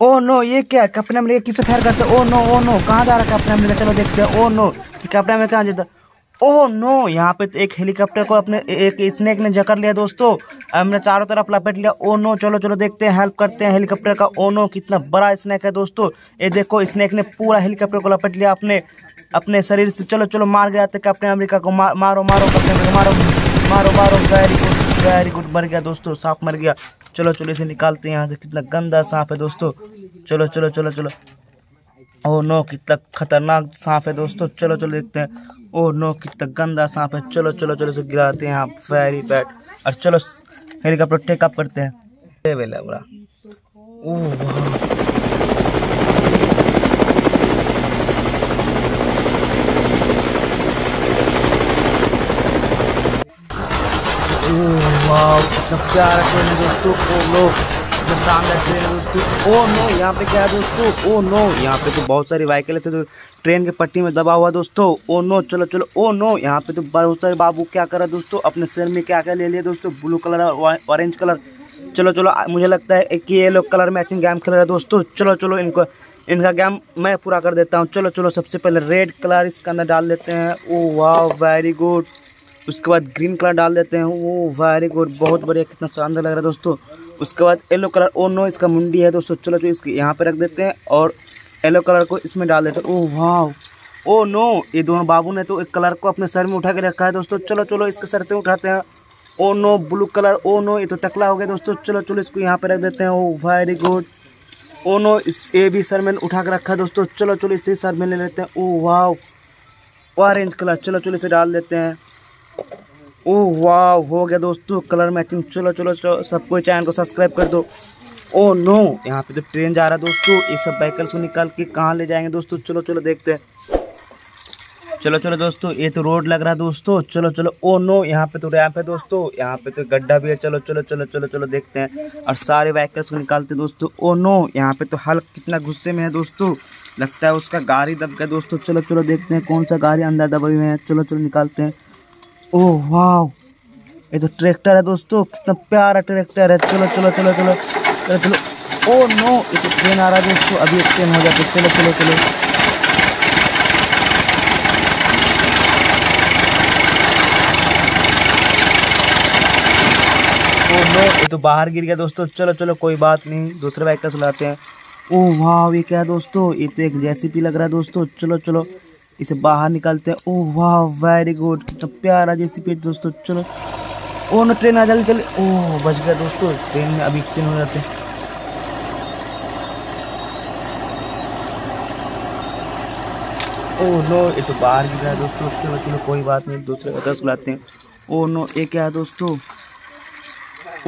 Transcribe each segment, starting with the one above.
ओ no ये क्या कपड़े में किसे ठहर करते ओ नो ओ नो कहाँ जा रहा है कपड़े में? चलो देखते हैं। ओ नो कपड़े में कहाँ जाता? ओह नो यहाँ पे तो एक हेलीकॉप्टर को अपने एक स्नेक ने जकड़ लिया दोस्तों। हमने चारों तरफ़ लपेट लिया। ओ नो चलो चलो देखते हैं। हेल्प करते हैं हेलीकॉप्टर का। ओ नो कितना बड़ा स्नेक है दोस्तों। ये देखो स्नेक ने पूरा हेलीकॉप्टर को लपेट लिया अपने अपने शरीर से। चलो चलो मार गया थे कैप्टन अमेरिका को। मार, मारो कैप्टन मारो मारो मारो वेरी गुड वेरी गुड मर गया दोस्तों सांप मर गया। चलो चलो, इसे निकालते हैं यहाँ से। कितना गंदा सांप है दोस्तों। चलो चलो चलो चलो। ओ नो, कितना खतरनाक सांप है दोस्तों। चलो चलो, देखते हैं। ओ नो, कितना गंदा सांप है। चलो चलो चलो, इसे गिराते हैं यहाँ फेरी पैट। और चलो, हेलीकॉप्टर टेकअप करते हैं। ओह कितना प्यारा है दोस्तों, ओ नो। शानदार ट्रेन है दोस्तों, ओ नो। यहाँ पे क्या है दोस्तों? Oh no. यहाँ पे तो बहुत सारी व्हीकल है तो ट्रेन के पट्टी में दबा हुआ दोस्तों। ओ नो, चलो चलो, ओ नो। यहाँ पे तो बहुत सारे बाबू क्या कर रहा दोस्तों? अपने सिर में क्या क्या ले लिया दोस्तों? Blue colour orange colour. चलो चलो मुझे लगता है कि ये लोग कलर मैचिंग गेम खेल रहे हैं दोस्तों। चलो चलो, इनको, इनका गेम मैं पूरा कर देता हूँ। चलो चलो, सबसे पहले रेड कलर इसके अंदर डाल देते हैं। ओ, वाह, वेरी गुड। उसके बाद ग्रीन कलर डाल देते हैं। वो वेरी गुड बहुत बढ़िया, कितना शानदार लग रहा है दोस्तों। उसके बाद येलो कलर ओ नो इसका मुंडी है दोस्तों। चलो चलो, इसके यहाँ पे रख देते हैं और येलो कलर को इसमें डाल देते हैं। ओह वाह ओ नो ये दोनों बाबू ने तो एक कलर को अपने सर में उठा के रखा है दोस्तों। चलो चलो, इसके सर से उठाते हैं। Oh no blue colour oh no ये तो टकला हो गया दोस्तों। चलो चलो, इसको यहाँ पे रख देते हैं। Oh very good oh no इस ए भी सर में उठा के रखा है दोस्तों। चलो चलो, इसे सर में ले लेते हैं। ओ वाह ऑरेंज कलर चलो चलो, इसे डाल देते हैं। ओह वाह हो गया दोस्तों कलर मैचिंग चलो चलो चलो सबको चैनल को सब्सक्राइब कर दो ओ नो यहाँ पे तो ट्रेन जा रहा है दोस्तों ये सब बाइकर्स को निकाल के कहाँ ले जाएँगे दोस्तों चलो चलो देखते हैं चलो चलो दोस्तों ये तो रोड लग रहा है दोस्तों चलो चलो ओ नो यहाँ पे तो रैम्प है दोस्तों यहाँ पे तो गड्ढा भी है चलो चलो चलो चलो चलो देखते हैं और सारे बाइकर्स को निकालते हैं दोस्तों ओ नो यहाँ पे तो हल्क कितना गुस्से में है दोस्तों लगता है उसका गाड़ी दब गया दोस्तों चलो चलो देखते हैं कौन सा गाड़ी अंदर दबे हुए हैं चलो चलो निकालते हैं ओह वाह ये तो ट्रैक्टर है दोस्तों, कितना प्यारा ट्रैक्टर है। चलो चलो चलो चलो चलो चलो। ओ, नो, ये तो ट्रेन आ रहा है दोस्तों, अभी एक ट्रेन हो जाते चलो चलो चलो। ओ, नो, ये तो बाहर गिर गया दोस्तों। चलो चलो, कोई बात नहीं, दूसरे बाइक का चलाते हैं। ओह वाह ये क्या है दोस्तों? ये तो एक जैसी लग रहा है दोस्तों। चलो चलो। इसे बाहर निकालते हैं। ओह, वाह वेरी गुड कितना प्यारा जैसी पेज दोस्तों, चलो। ओ ना ट्रेन आ, जल्दी जल्दी। ओह, बच गया दोस्तों ट्रेन में अभी एक्सीडेंट हो जाते हैं। ओह नो ये तो बाहर गिर रहा है दोस्तों। चलो चलो, कोई बात नहीं, दूसरे का दस लाते हैं। ओह नो ये क्या है दोस्तों?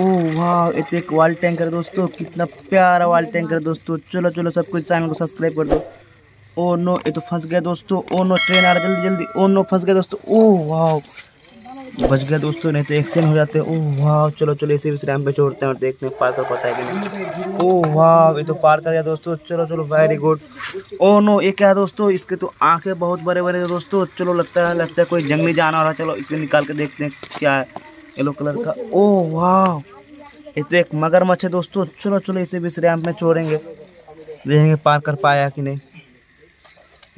ओह, वाह, ये तो एक वाल टैंकर दोस्तों। कितना प्यारा वाल टैंकर दोस्तों। चलो चलो, सब कुछ चैनल को सब्सक्राइब कर दो। ओ नो, ये तो फंस गया दोस्तों। ओ नो ट्रेन आ रहा जल्दी जल्दी। ओ नो, फंस गया दोस्तों। ओ वाह बच गया दोस्तों, नहीं तो एक्सीडेंट हो जाते। ओ वाह चलो चलो, इसे इस रैम पे छोड़ते हैं और देखते हैं पार कर पाता है कि नहीं। ओह वाह ये तो पार कर गया दोस्तों। चलो चलो वेरी गुड ओ नो, ये क्या दोस्तों? इसके तो आँखें बहुत बड़े बड़े दोस्तों। चलो, लगता है लगता है कोई जंगली जानवर है। चलो, इसको निकाल के देखते हैं क्या है। येलो कलर का। ओ वाह ये तो एक मगरमच्छ है दोस्तों। चलो चलो, इसे भी इस रैम्प में छोड़ेंगे। देखेंगे पार कर पाया कि नहीं।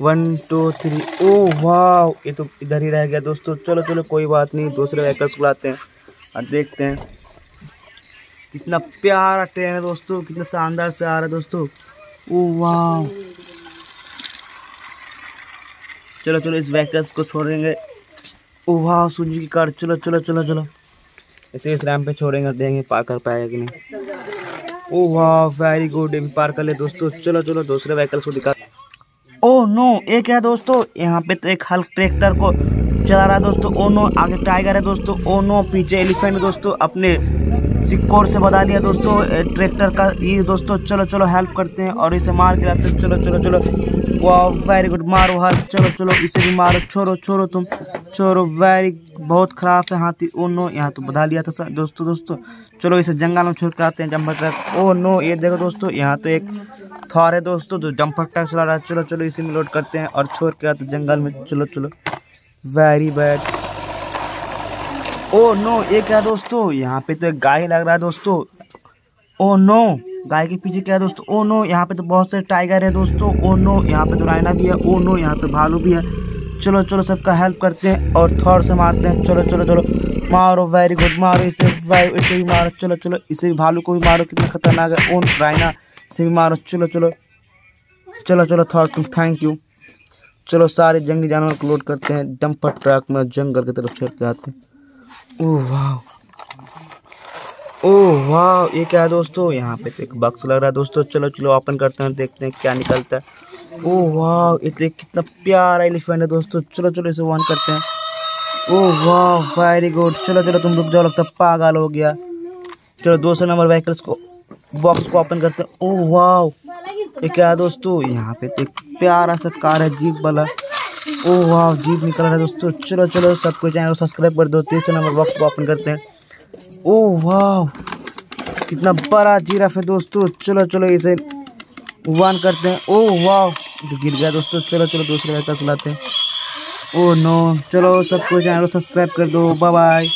वन टू थ्री ओ वाह ये तो इधर ही रह गया दोस्तों। चलो चलो, कोई बात नहीं। दूसरे व्हीकल्स को लाते हैं। और देखते हैं। कितना प्यारा ट्रेन है दोस्तों। कितना शानदार से आ रहा है दोस्तों। ओ वाह चलो चलो, इस व्हीकल्स को छोड़ देंगे ओ वाह सूजी की कार चलो चलो चलो चलो। इसे इस रैम पे छोड़ेंगे और देंगे पार कर पाएगा कि नहीं। ओ वाह वेरी गुड पार कर ले दोस्तों। चलो चलो, दूसरे व्हीकल्स को दिखा ओह नो ये क्या है दोस्तों, यहाँ पे तो एक हल्क ट्रैक्टर को चला रहा है दोस्तों ओ नो, आगे टाइगर है दोस्तों ओ नो, पीछे एलिफेंट दोस्तों, अपने सिक्कोर से बता लिया दोस्तों ट्रैक्टर का, ये दोस्तों, चलो चलो हेल्प करते हैं और इसे मार के लाते चलो चलो चलो। वाह वेरी गुड मारो हाथ। चलो चलो, इसे भी मारो। छोड़ो छोड़ो तुम। छोड़ो वेरी बहुत खराब है हाथी। ओ नो यहाँ तो बता लिया था सर। दोस्तों दोस्तों, चलो, इसे जंगल में छोड़ कर आते हैं जम्पर ट्रक ओ नो ये देखो दोस्तों, यहाँ तो एक थार है दोस्तों तो जंपर ट्रक चला रहा है। चलो चलो, इसी में लोड करते हैं और छोड़ के आते जंगल में। चलो चलो। वेरी बैड ओ नो ये क्या दोस्तों, यहाँ पे तो एक गाय लग रहा है दोस्तों। ओ नो, गाय के पीछे क्या है दोस्तों? ओ नो, यहाँ पे तो बहुत सारे टाइगर है दोस्तों। ओ नो, यहाँ पे तो रायना भी है। ओ नो, यहाँ पे भालू भी है। चलो चलो, सबका हेल्प करते हैं और थॉर से मारते हैं। चलो चलो चलो। मारो वेरी गुड मारो इसे वाई इसे भी मारो। चलो चलो, इसे भी भालू को भी मारो। कितना खतरनाक है। ओ रायना इसे भी मारो। चलो चलो। चलो चलो, थॉर, तुम थैंक यू चलो, सारे जंगली जानवर को लोड करते हैं। डंपर ट्रक में जंगल की तरफ़ छेड़ के आते हैं। ओह वाह ये क्या है दोस्तों? यहाँ पे तो एक बक्स लग रहा है दोस्तों। चलो चलो ओपन करते हैं देखते हैं क्या निकलता है। ओह वाह ये तो कितना प्यारा एलिफेंट है दोस्तों। चलो चलो, इसे वन करते हैं। ओह वाह वेरी गुड चलो चलो, तुम रुक जाओ, लगता पागल हो गया। चलो, दो सौ नंबर व्हीकल्स को बॉक्स को ओपन करते हैं। ओह वाह ये क्या है दोस्तों? यहाँ पे तो एक प्यारा सा कार है, जीप वाला। ओह, वाह, जीप निकल रहा है दोस्तों। चलो चलो सबको चैनल को सब्सक्राइब कर दो तीसरे नंबर बॉक्स को ओपन करते हैं। ओह, वाह, कितना बड़ा जीराफ है दोस्तों। चलो चलो, इसे वन करते हैं। ओ वाह तो गिर गया दोस्तों। चलो चलो, दूसरे लड़का चलाते हैं। ओह नो चलो सबको चैनल को सब्सक्राइब कर दो। Bye bye